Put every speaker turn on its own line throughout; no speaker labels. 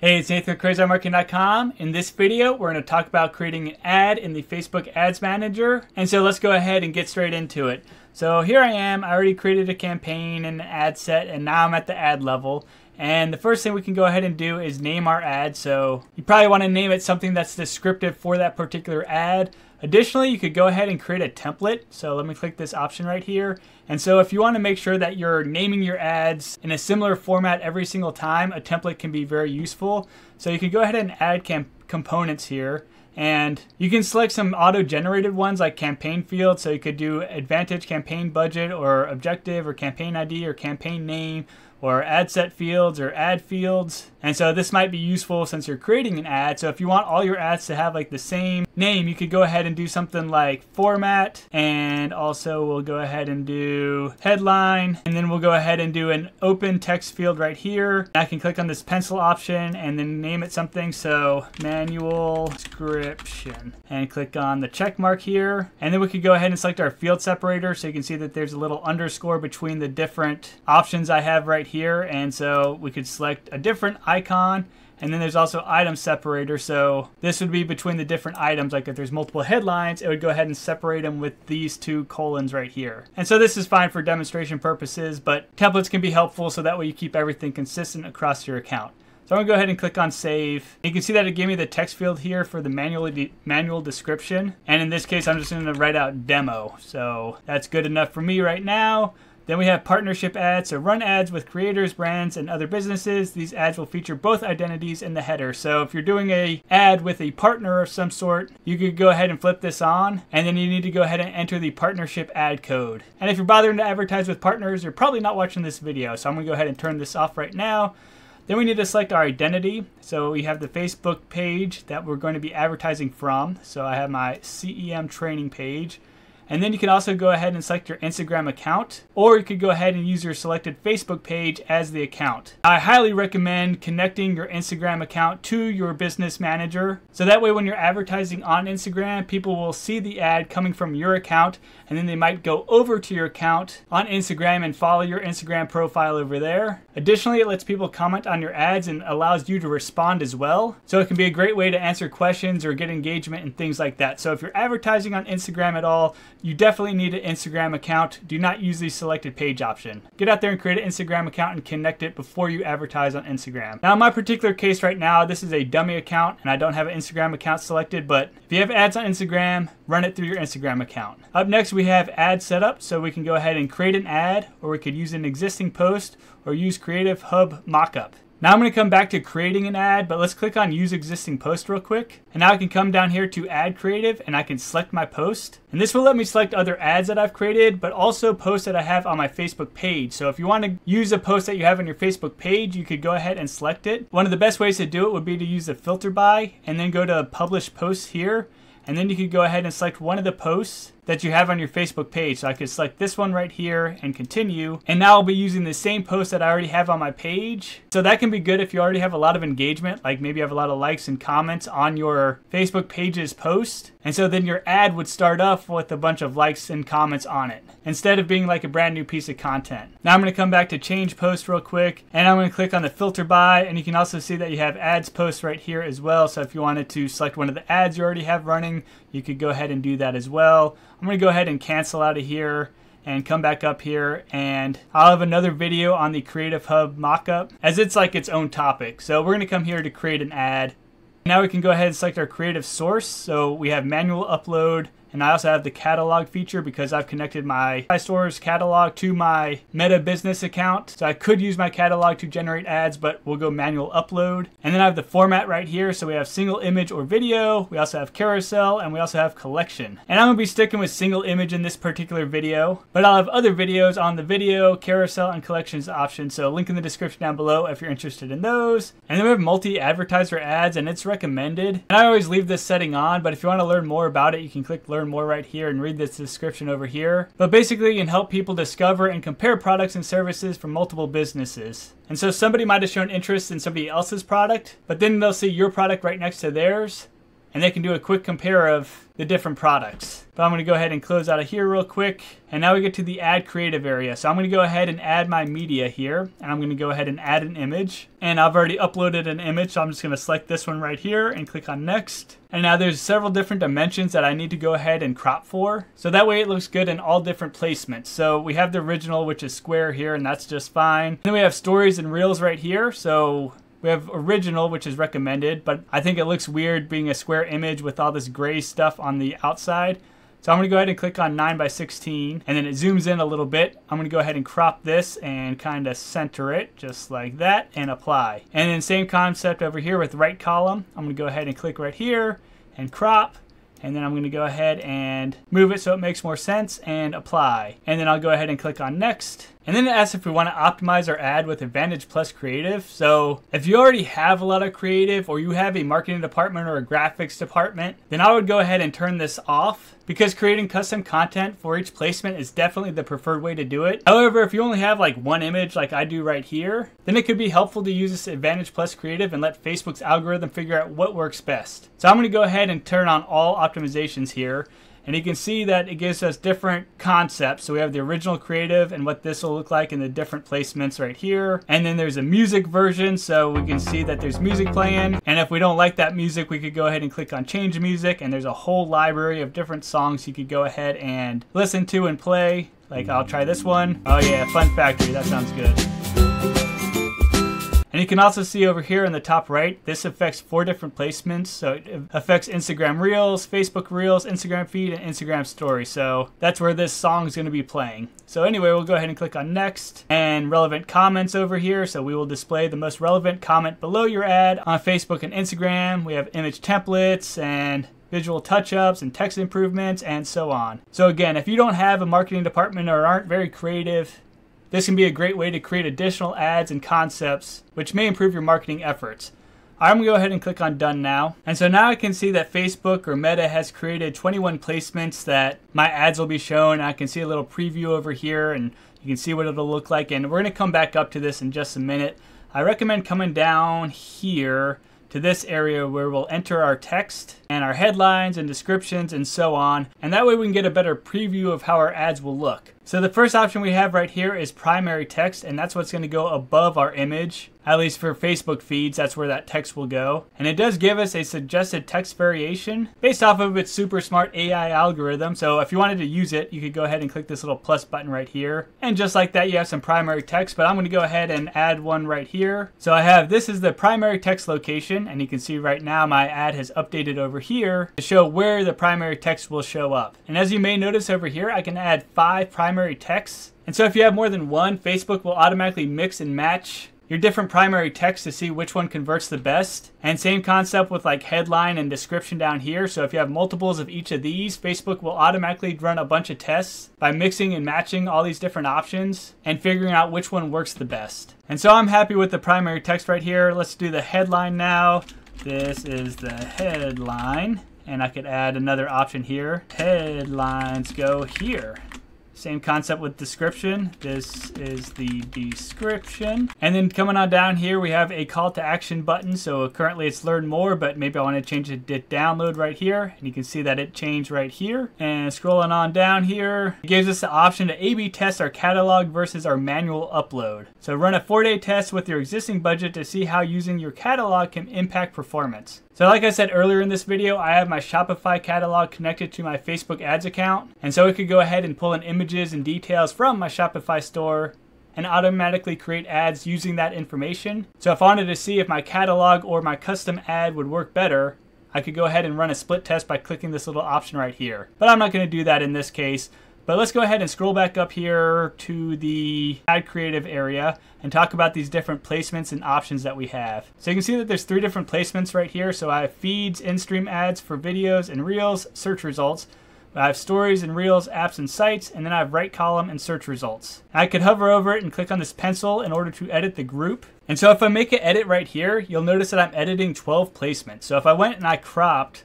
Hey, it's Nathan with CrazyMarketing.com. In this video, we're going to talk about creating an ad in the Facebook Ads Manager. And so let's go ahead and get straight into it. So here I am. I already created a campaign and an ad set, and now I'm at the ad level. And the first thing we can go ahead and do is name our ad. So you probably want to name it something that's descriptive for that particular ad. Additionally, you could go ahead and create a template. So let me click this option right here. And so if you want to make sure that you're naming your ads in a similar format every single time, a template can be very useful. So you can go ahead and add components here. And you can select some auto-generated ones like campaign field. So you could do advantage campaign budget or objective or campaign ID or campaign name or ad set fields or ad fields. And so this might be useful since you're creating an ad. So if you want all your ads to have like the same name, you could go ahead and do something like format and also we'll go ahead and do headline and then we'll go ahead and do an open text field right here. I can click on this pencil option and then name it something. So manual description and click on the check mark here. And then we could go ahead and select our field separator so you can see that there's a little underscore between the different options I have right here. And so we could select a different icon and then there's also item separator. So this would be between the different items. Like if there's multiple headlines, it would go ahead and separate them with these two colons right here. And so this is fine for demonstration purposes, but templates can be helpful so that way you keep everything consistent across your account. So I'm gonna go ahead and click on save. You can see that it gave me the text field here for the manual, de manual description. And in this case, I'm just gonna write out demo. So that's good enough for me right now. Then we have partnership ads. So run ads with creators, brands, and other businesses. These ads will feature both identities in the header. So if you're doing a ad with a partner of some sort, you could go ahead and flip this on, and then you need to go ahead and enter the partnership ad code. And if you're bothering to advertise with partners, you're probably not watching this video. So I'm gonna go ahead and turn this off right now. Then we need to select our identity. So we have the Facebook page that we're going to be advertising from. So I have my CEM training page. And then you can also go ahead and select your Instagram account, or you could go ahead and use your selected Facebook page as the account. I highly recommend connecting your Instagram account to your business manager. So that way when you're advertising on Instagram, people will see the ad coming from your account, and then they might go over to your account on Instagram and follow your Instagram profile over there. Additionally, it lets people comment on your ads and allows you to respond as well. So it can be a great way to answer questions or get engagement and things like that. So if you're advertising on Instagram at all, you definitely need an Instagram account. Do not use the selected page option. Get out there and create an Instagram account and connect it before you advertise on Instagram. Now, in my particular case right now, this is a dummy account and I don't have an Instagram account selected, but if you have ads on Instagram, run it through your Instagram account. Up next, we have ad setup, so we can go ahead and create an ad, or we could use an existing post, or use Creative Hub Mockup. Now I'm going to come back to creating an ad, but let's click on use existing post real quick. And now I can come down here to add creative and I can select my post. And this will let me select other ads that I've created, but also posts that I have on my Facebook page. So if you want to use a post that you have on your Facebook page, you could go ahead and select it. One of the best ways to do it would be to use the filter by and then go to publish posts here. And then you could go ahead and select one of the posts that you have on your Facebook page. So I could select this one right here and continue. And now I'll be using the same post that I already have on my page. So that can be good if you already have a lot of engagement, like maybe you have a lot of likes and comments on your Facebook page's post. And so then your ad would start off with a bunch of likes and comments on it instead of being like a brand new piece of content. Now I'm going to come back to change post real quick and I'm to click on the filter by and you can also see that you have ads post right here as well. So if you wanted to select one of the ads you already have running, you could go ahead and do that as well. I'm going to go ahead and cancel out of here and come back up here and I'll have another video on the Creative Hub mockup as it's like its own topic. So we're going to come here to create an ad. Now we can go ahead and select our creative source. So we have manual upload, and I also have the catalog feature because I've connected my iStores catalog to my Meta business account. So I could use my catalog to generate ads, but we'll go manual upload. And then I have the format right here. So we have single image or video. We also have carousel and we also have collection. And I'm gonna be sticking with single image in this particular video, but I'll have other videos on the video, carousel, and collections option. So link in the description down below if you're interested in those. And then we have multi-advertiser ads and it's recommended. And I always leave this setting on, but if you wanna learn more about it, you can click learn learn more right here and read this description over here. But basically, you can help people discover and compare products and services from multiple businesses. And so somebody might have shown interest in somebody else's product, but then they'll see your product right next to theirs. And they can do a quick compare of the different products. But I'm going to go ahead and close out of here real quick. And now we get to the add creative area. So I'm going to go ahead and add my media here. And I'm going to go ahead and add an image. And I've already uploaded an image. So I'm just going to select this one right here and click on next. And now there's several different dimensions that I need to go ahead and crop for. So that way it looks good in all different placements. So we have the original, which is square here, and that's just fine. Then we have stories and reels right here. So we have original, which is recommended, but I think it looks weird being a square image with all this gray stuff on the outside. So I'm to go ahead and click on 9 by 16 and then it zooms in a little bit. I'm going to go ahead and crop this and kind of center it just like that and apply. And then same concept over here with right column. I'm to go ahead and click right here and crop and then I'm going to go ahead and move it so it makes more sense and apply. And then I'll go ahead and click on next. And then it asks if we want to optimize our ad with Advantage Plus Creative. So if you already have a lot of creative or you have a marketing department or a graphics department, then I would go ahead and turn this off because creating custom content for each placement is definitely the preferred way to do it. However, if you only have like one image like I do right here, then it could be helpful to use this Advantage Plus Creative and let Facebook's algorithm figure out what works best. So I'm going to go ahead and turn on all optimizations here and you can see that it gives us different concepts. So we have the original creative and what this will look like in the different placements right here. And then there's a music version. So we can see that there's music playing. And if we don't like that music, we could go ahead and click on change music. And there's a whole library of different songs you could go ahead and listen to and play. Like I'll try this one. Oh yeah, Fun Factory. That sounds good. And you can also see over here in the top right, this affects four different placements. So it affects Instagram Reels, Facebook Reels, Instagram Feed, and Instagram Story. So that's where this song is going to be playing. So anyway, we'll go ahead and click on next and relevant comments over here. So we will display the most relevant comment below your ad on Facebook and Instagram. We have image templates and visual touch-ups and text improvements and so on. So again, if you don't have a marketing department or aren't very creative, this can be a great way to create additional ads and concepts, which may improve your marketing efforts. I'm going to go ahead and click on done now. And so now I can see that Facebook or Meta has created 21 placements that my ads will be shown. I can see a little preview over here and you can see what it'll look like. And we're going to come back up to this in just a minute. I recommend coming down here to this area where we'll enter our text and our headlines and descriptions and so on. And that way we can get a better preview of how our ads will look. So the first option we have right here is primary text, and that's what's going to go above our image. At least for Facebook feeds, that's where that text will go. And it does give us a suggested text variation based off of its super smart AI algorithm. So if you wanted to use it, you could go ahead and click this little plus button right here. And just like that, you have some primary text, but I'm going to go ahead and add one right here. So I have, this is the primary text location, and you can see right now my ad has updated over here to show where the primary text will show up. And as you may notice over here, I can add five primary texts. And so if you have more than one, Facebook will automatically mix and match your different primary text to see which one converts the best. And same concept with like headline and description down here. So if you have multiples of each of these, Facebook will automatically run a bunch of tests by mixing and matching all these different options and figuring out which one works the best. And so I'm happy with the primary text right here. Let's do the headline now. This is the headline. And I could add another option here. Headlines go here. Same concept with description. This is the description. And then coming on down here, we have a call to action button. So currently it's learn more, but maybe I want to change it to download right here. And you can see that it changed right here. And scrolling on down here, it gives us the option to A-B test our catalog versus our manual upload. So run a four day test with your existing budget to see how using your catalog can impact performance. So like I said earlier in this video, I have my Shopify catalog connected to my Facebook ads account. And so it could go ahead and pull in images and details from my Shopify store and automatically create ads using that information. So if I wanted to see if my catalog or my custom ad would work better, I could go ahead and run a split test by clicking this little option right here. But I'm not going to do that in this case. But let's go ahead and scroll back up here to the Ad Creative area and talk about these different placements and options that we have. So you can see that there's three different placements right here. So I have feeds, in-stream ads for videos and reels, search results. I have stories and reels, apps and sites, and then I have right column and search results. I could hover over it and click on this pencil in order to edit the group. And so if I make an edit right here, you'll notice that I'm editing 12 placements. So if I went and I cropped,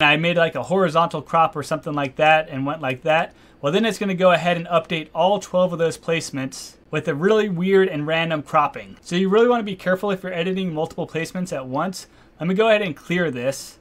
and I made like a horizontal crop or something like that and went like that, well, then it's going to go ahead and update all 12 of those placements with a really weird and random cropping. So you really want to be careful if you're editing multiple placements at once. Let me go ahead and clear this.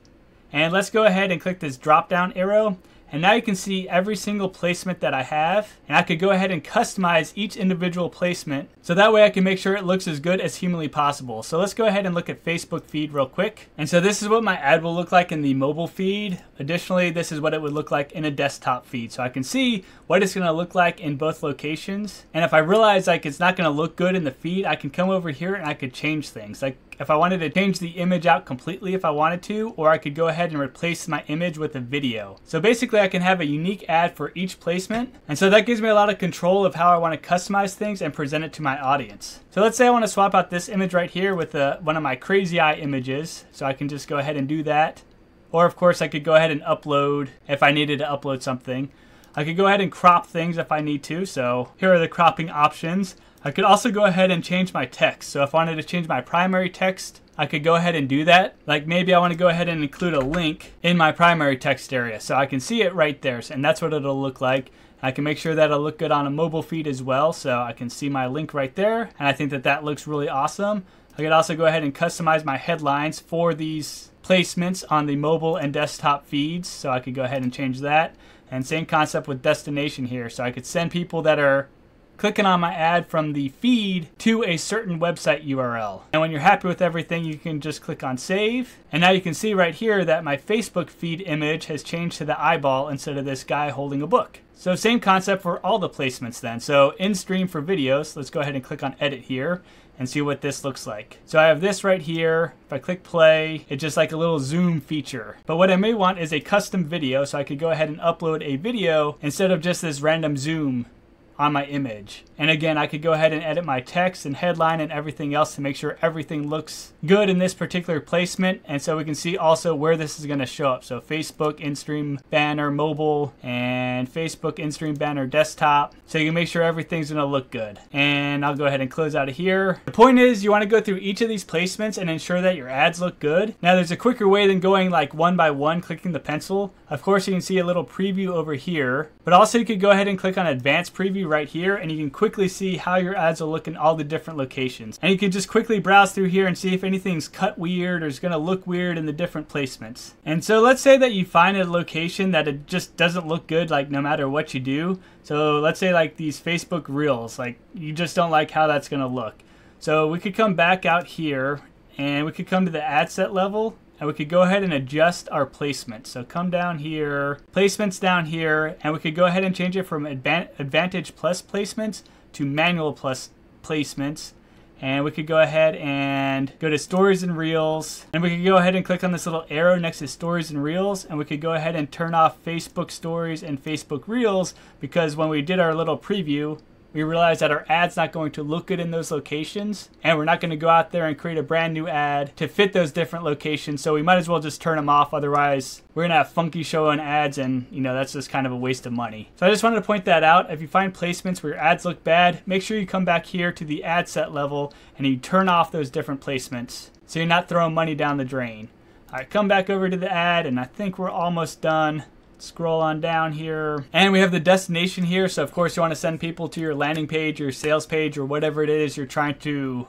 And let's go ahead and click this drop down arrow and now you can see every single placement that I have. And I could go ahead and customize each individual placement. So that way I can make sure it looks as good as humanly possible. So let's go ahead and look at Facebook feed real quick. And so this is what my ad will look like in the mobile feed. Additionally, this is what it would look like in a desktop feed. So I can see what it's going to look like in both locations. And if I realize like it's not going to look good in the feed, I can come over here and I could change things. Like if I wanted to change the image out completely if I wanted to, or I could go ahead and replace my image with a video. So basically I can have a unique ad for each placement. And so that gives me a lot of control of how I want to customize things and present it to my audience. So let's say I want to swap out this image right here with uh, one of my crazy eye images. So I can just go ahead and do that. Or of course I could go ahead and upload if I needed to upload something. I could go ahead and crop things if I need to. So here are the cropping options. I could also go ahead and change my text. So if I wanted to change my primary text, I could go ahead and do that. Like maybe I want to go ahead and include a link in my primary text area so I can see it right there. And that's what it'll look like. I can make sure that it'll look good on a mobile feed as well. So I can see my link right there. And I think that that looks really awesome. I could also go ahead and customize my headlines for these placements on the mobile and desktop feeds. So I could go ahead and change that. And same concept with destination here. So I could send people that are clicking on my ad from the feed to a certain website URL. And when you're happy with everything, you can just click on save. And now you can see right here that my Facebook feed image has changed to the eyeball instead of this guy holding a book. So same concept for all the placements then. So in stream for videos, let's go ahead and click on edit here and see what this looks like. So I have this right here. If I click play, it's just like a little zoom feature. But what I may want is a custom video, so I could go ahead and upload a video instead of just this random zoom on my image. And again, I could go ahead and edit my text and headline and everything else to make sure everything looks good in this particular placement. And so we can see also where this is going to show up. So Facebook, InStream, banner, mobile, and Facebook, InStream, banner, desktop. So you can make sure everything's going to look good. And I'll go ahead and close out of here. The point is you want to go through each of these placements and ensure that your ads look good. Now there's a quicker way than going like one by one, clicking the pencil. Of course, you can see a little preview over here, but also you could go ahead and click on advanced preview right here and you can quickly see how your ads will look in all the different locations. And you can just quickly browse through here and see if anything's cut weird or is going to look weird in the different placements. And so let's say that you find a location that it just doesn't look good like no matter what you do. So let's say like these Facebook Reels, like you just don't like how that's going to look. So we could come back out here and we could come to the ad set level and we could go ahead and adjust our placement. So come down here, placements down here, and we could go ahead and change it from Advantage Plus placements to Manual Plus placements. And we could go ahead and go to Stories and Reels. And we could go ahead and click on this little arrow next to Stories and Reels. And we could go ahead and turn off Facebook Stories and Facebook Reels because when we did our little preview, we realize that our ad's not going to look good in those locations and we're not going to go out there and create a brand new ad to fit those different locations so we might as well just turn them off otherwise we're going to have funky showing ads and you know that's just kind of a waste of money. So i just wanted to point that out. If you find placements where your ads look bad make sure you come back here to the ad set level and you turn off those different placements so you're not throwing money down the drain. All right come back over to the ad and i think we're almost done Scroll on down here. And we have the destination here. So of course you want to send people to your landing page, your sales page, or whatever it is you're trying to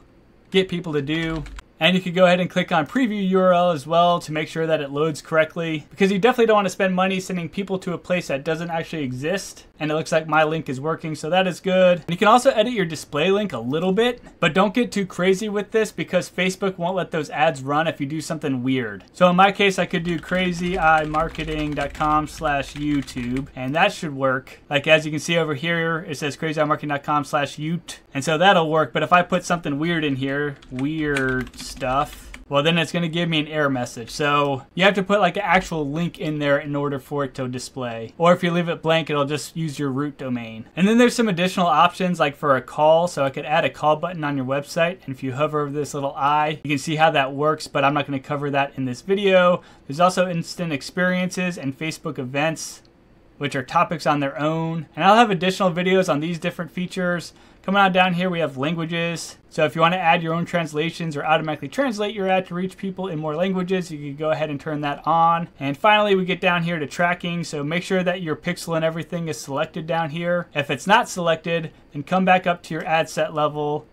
get people to do. And you could go ahead and click on preview URL as well to make sure that it loads correctly because you definitely don't want to spend money sending people to a place that doesn't actually exist. And it looks like my link is working, so that is good. And you can also edit your display link a little bit, but don't get too crazy with this because Facebook won't let those ads run if you do something weird. So in my case, I could do crazyeyemarketing.com slash YouTube, and that should work. Like as you can see over here, it says crazyeyemarketing.com slash ute, and so that'll work. But if I put something weird in here, weird stuff, well then it's going to give me an error message. So you have to put like an actual link in there in order for it to display. Or if you leave it blank, it'll just use your root domain. And then there's some additional options like for a call. So I could add a call button on your website. And if you hover over this little eye, you can see how that works, but I'm not going to cover that in this video. There's also instant experiences and Facebook events which are topics on their own. And I'll have additional videos on these different features. Coming on down here, we have languages. So if you want to add your own translations or automatically translate your ad to reach people in more languages, you can go ahead and turn that on. And finally, we get down here to tracking. So make sure that your pixel and everything is selected down here. If it's not selected, then come back up to your ad set level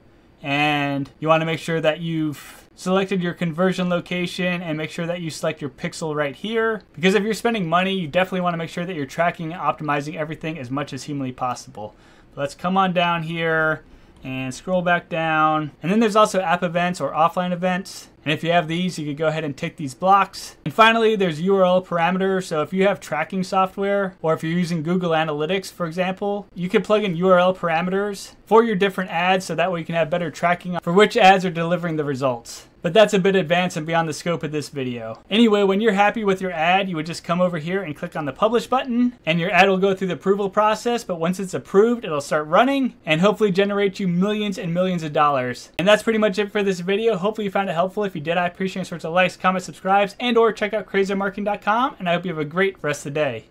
and you want to make sure that you've selected your conversion location and make sure that you select your pixel right here. Because if you're spending money, you definitely want to make sure that you're tracking and optimizing everything as much as humanly possible. Let's come on down here and scroll back down. And then there's also app events or offline events. And if you have these, you could go ahead and tick these blocks. And finally, there's URL parameters. So if you have tracking software, or if you're using Google Analytics, for example, you can plug in URL parameters for your different ads so that way you can have better tracking for which ads are delivering the results. But that's a bit advanced and beyond the scope of this video. Anyway, when you're happy with your ad, you would just come over here and click on the publish button and your ad will go through the approval process. But once it's approved, it'll start running and hopefully generate you millions and millions of dollars. And that's pretty much it for this video. Hopefully you found it helpful. If you did, I appreciate sorts of likes, comments, subscribes, and or check out crazymarketing.com. And I hope you have a great rest of the day.